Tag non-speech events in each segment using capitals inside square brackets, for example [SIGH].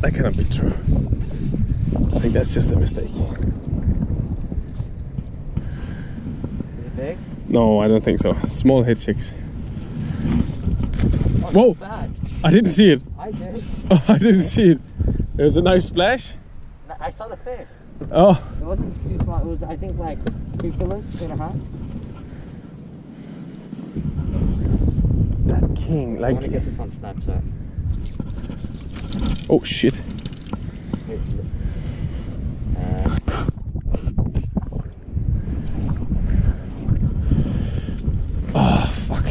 that cannot be true. I think that's just a mistake. Is it big? No, I don't think so. Small head chicks. Whoa. I didn't see it. I did. Oh, [LAUGHS] I didn't see it. It was a nice splash. I saw the fish. Oh, It wasn't too small. It was, I think, like two kilos, two and a half. that king, like. I want to get this on Snapchat. Oh shit. Uh, Oh fuck.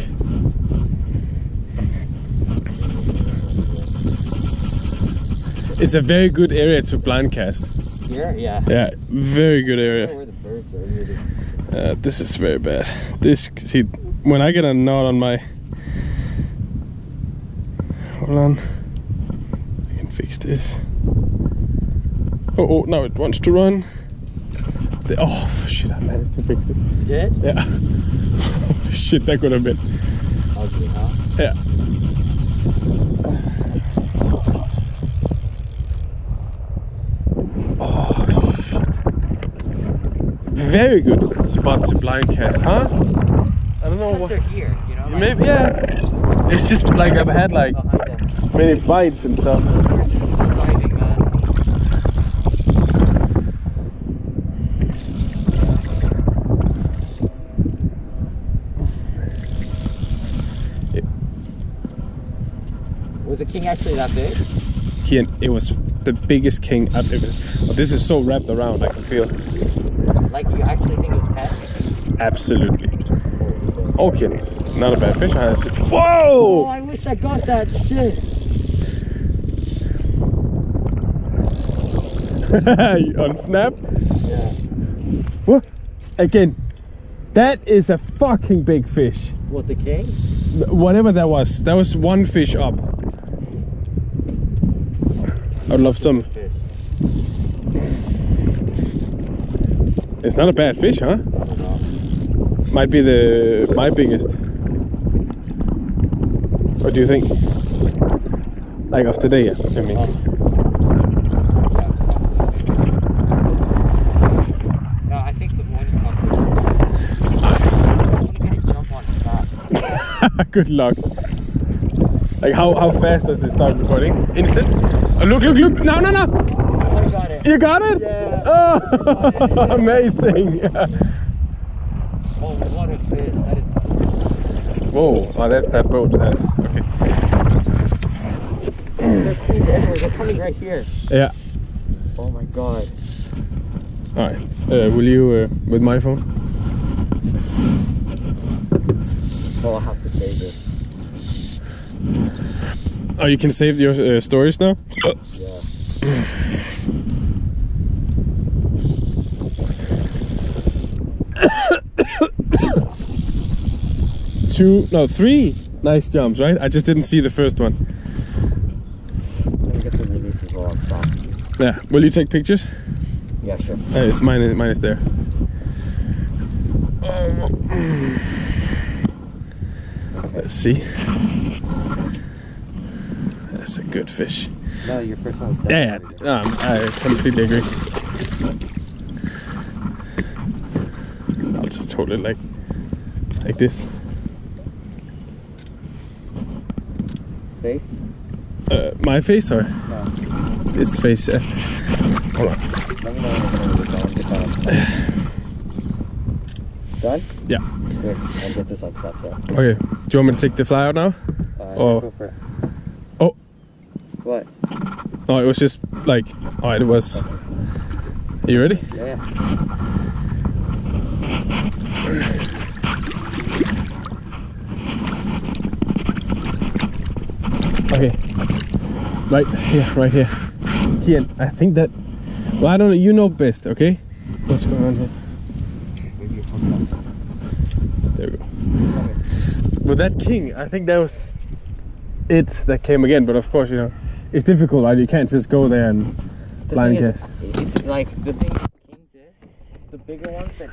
It's a very good area to blind cast. here? Yeah. Yeah, very good I don't know area. where the birds are. Uh, this is very bad. This see when I get a knot on my hold on. I can fix this. Oh, oh now it wants to run. The, oh shit! I managed to fix it. Did? Yeah. [LAUGHS] shit, that could have been. Ugly, huh? Yeah. Oh, Very good spot to blind cast, huh? I don't know Because what. they're here, you know. like, Maybe yeah. It's just like I've had like behind many bites and stuff. Was the king actually that big? He it was the biggest king I've ever. Oh, this is so wrapped around. I can feel. Like you actually think it was catfish? Absolutely. Okay, it's not a bad fish. I just- Oh, Whoa! I wish I got that shit. [LAUGHS] On snap. Yeah. What? Again. That is a fucking big fish. What the king? Whatever that was, that was one fish up. I'd love some. It's not a bad fish, huh? Might be the my biggest. What do you think? Like of today, yeah. I mean, No, I think the comes. I'm [LAUGHS] gonna get a jump on that. good luck. Like how how fast does it start recording? Instant? Oh, look, look, look! No, no, no! I got it. You got it? Yeah. Oh, [LAUGHS] amazing! Oh, what is this? That is. Whoa! Oh, that's that boat. That okay. There's queens everywhere. They're coming right here. Yeah. Oh my god. All right. Uh, will you uh, with my phone? Well, I'll have to save this. Oh, you can save your uh, stories now. Yeah. [COUGHS] Two, no, three nice jumps, right? I just didn't see the first one. I'm gonna get the releases all on stop. Yeah. Will you take pictures? Yeah, sure. It's mine. Mine is there. Oh. Let's see. That's a good fish. No, your first one Yeah, yeah. Um, I completely agree. I'll just hold it like like this. Face? Uh, my face or No. its face? Uh, hold on. Let me know when you're done. Get that on. Done? Yeah. Good. I'll get this on Snapchat. Okay. Do you want me to take the fly out now? Uh, Oh. Go for it. Oh. What? No, it was just like. Oh, it was. Are you ready? Yeah. Okay. Right here, right here. Kian, I think that. Well, I don't know. You know best, okay? What's going on here? Maybe you hook up. There we go. With that king, I think that was it that came again. But of course, you know, it's difficult, right? You can't just go there and The blind thing is, it's like the thing is the eh, bigger ones that